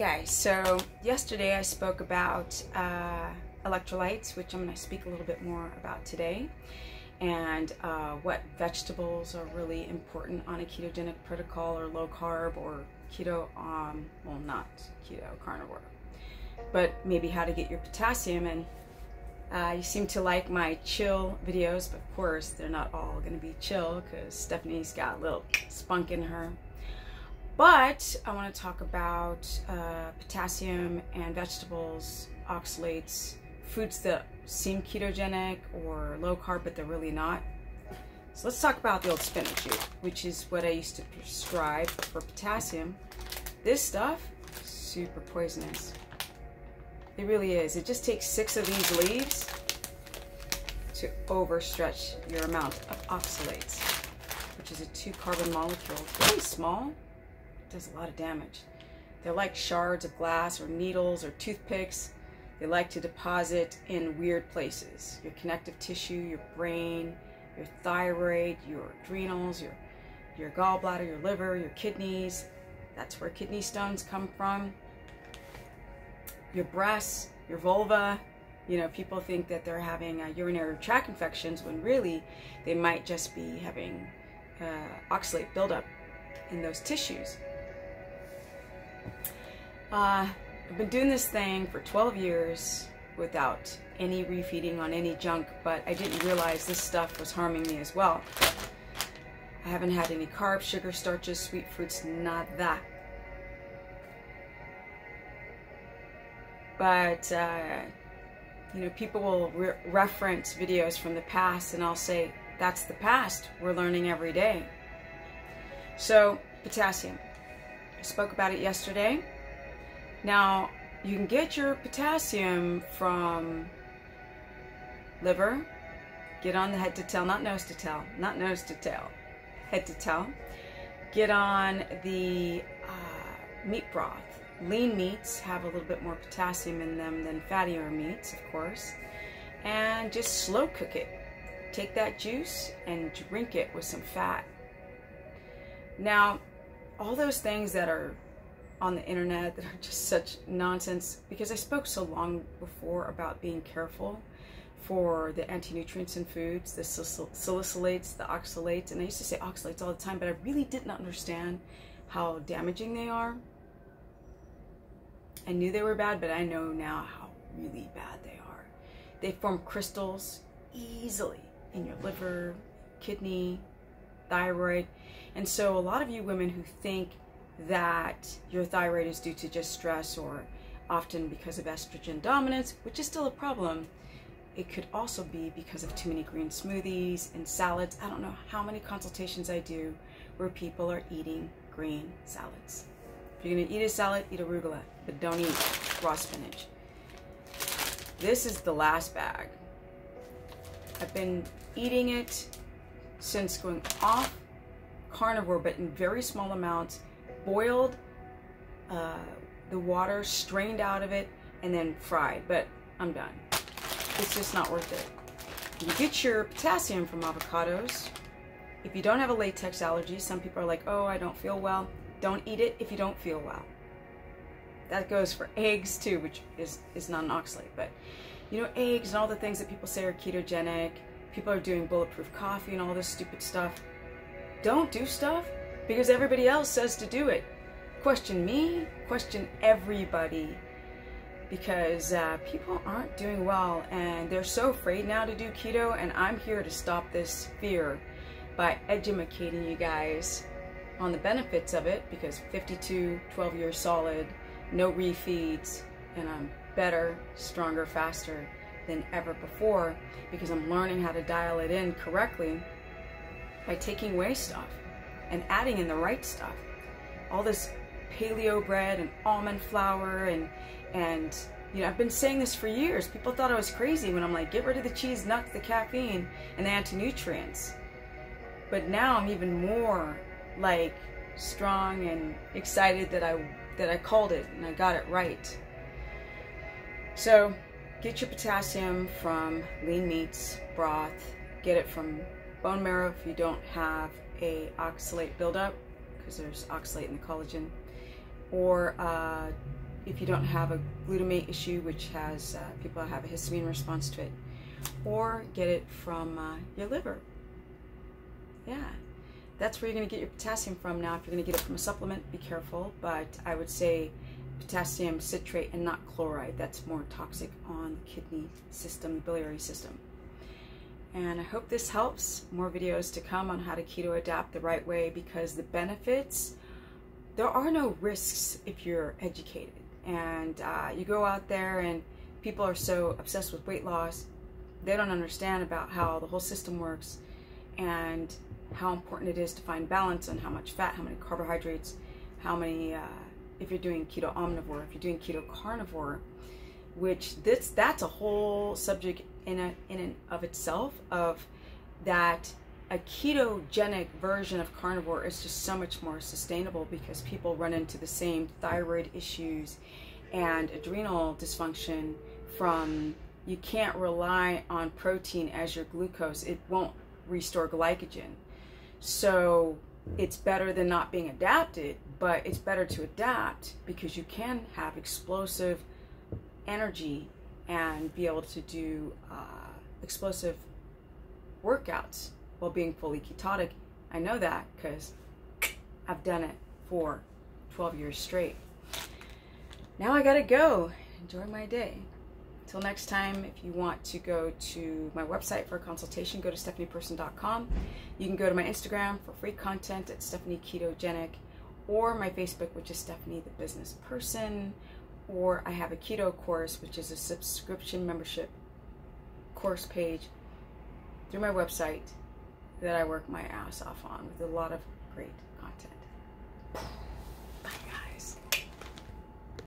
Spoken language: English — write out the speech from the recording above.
Guys, so yesterday I spoke about uh, electrolytes, which I'm going to speak a little bit more about today, and uh, what vegetables are really important on a ketogenic protocol or low carb or keto, um, well, not keto, carnivore, but maybe how to get your potassium. And uh, you seem to like my chill videos, but of course they're not all going to be chill because Stephanie's got a little spunk in her. But I want to talk about uh, potassium and vegetables, oxalates, foods that seem ketogenic or low carb, but they're really not. So let's talk about the old spinach which is what I used to prescribe for potassium. This stuff, super poisonous. It really is. It just takes six of these leaves to overstretch your amount of oxalates, which is a two carbon molecule. It's really small, does a lot of damage. They're like shards of glass or needles or toothpicks. They like to deposit in weird places. Your connective tissue, your brain, your thyroid, your adrenals, your, your gallbladder, your liver, your kidneys. That's where kidney stones come from. Your breasts, your vulva. You know, people think that they're having uh, urinary tract infections when really they might just be having uh, oxalate buildup in those tissues. Uh, I've been doing this thing for 12 years without any refeeding on any junk, but I didn't realize this stuff was harming me as well. I haven't had any carbs, sugar, starches, sweet fruits, not that. But, uh, you know, people will re reference videos from the past and I'll say, that's the past. We're learning every day. So, potassium spoke about it yesterday. Now, you can get your potassium from liver, get on the head to tail, not nose to tail, not nose to tail, head to tail. Get on the uh, meat broth. Lean meats have a little bit more potassium in them than fattier meats, of course. And just slow cook it. Take that juice and drink it with some fat. Now, all those things that are on the internet that are just such nonsense because I spoke so long before about being careful for the anti-nutrients in foods, the salicylates, the oxalates, and I used to say oxalates all the time, but I really didn't understand how damaging they are. I knew they were bad, but I know now how really bad they are. They form crystals easily in your liver, kidney, thyroid. And so a lot of you women who think that your thyroid is due to just stress or often because of estrogen dominance, which is still a problem, it could also be because of too many green smoothies and salads. I don't know how many consultations I do where people are eating green salads. If you're gonna eat a salad, eat arugula, but don't eat raw spinach. This is the last bag. I've been eating it since going off carnivore, but in very small amounts, boiled, uh, the water strained out of it, and then fried. But I'm done. It's just not worth it. You get your potassium from avocados. If you don't have a latex allergy, some people are like, oh, I don't feel well. Don't eat it if you don't feel well. That goes for eggs too, which is, is not an oxalate. But, you know, eggs and all the things that people say are ketogenic. People are doing bulletproof coffee and all this stupid stuff. Don't do stuff because everybody else says to do it. Question me, question everybody. Because uh, people aren't doing well and they're so afraid now to do keto and I'm here to stop this fear by educating you guys on the benefits of it because 52, 12 years solid, no refeeds, and I'm better, stronger, faster than ever before because I'm learning how to dial it in correctly by taking away stuff and adding in the right stuff. All this paleo bread and almond flour and and you know I've been saying this for years. People thought I was crazy when I'm like, get rid of the cheese, nuts, the caffeine, and the anti-nutrients. But now I'm even more like strong and excited that I that I called it and I got it right. So get your potassium from lean meats, broth, get it from bone marrow if you don't have a oxalate buildup, because there's oxalate in the collagen, or uh, if you don't have a glutamate issue, which has uh, people have a histamine response to it, or get it from uh, your liver. Yeah, that's where you're going to get your potassium from. Now, if you're going to get it from a supplement, be careful, but I would say potassium citrate and not chloride. That's more toxic on the kidney system, biliary system. And I hope this helps. More videos to come on how to keto adapt the right way because the benefits, there are no risks if you're educated. And uh, you go out there and people are so obsessed with weight loss, they don't understand about how the whole system works and how important it is to find balance on how much fat, how many carbohydrates, how many, uh, if you're doing keto omnivore, if you're doing keto carnivore, which this that's a whole subject in a, in and of itself of that a ketogenic version of carnivore is just so much more sustainable because people run into the same thyroid issues and adrenal dysfunction from you can't rely on protein as your glucose. It won't restore glycogen. So it's better than not being adapted but it's better to adapt because you can have explosive energy and be able to do uh, explosive workouts while being fully ketotic. I know that because I've done it for 12 years straight. Now I gotta go. Enjoy my day. Until next time, if you want to go to my website for a consultation, go to stephanieperson.com. You can go to my Instagram for free content at Stephanie Ketogenic or my Facebook, which is Stephanie the Business Person or I have a keto course, which is a subscription membership course page through my website that I work my ass off on with a lot of great content.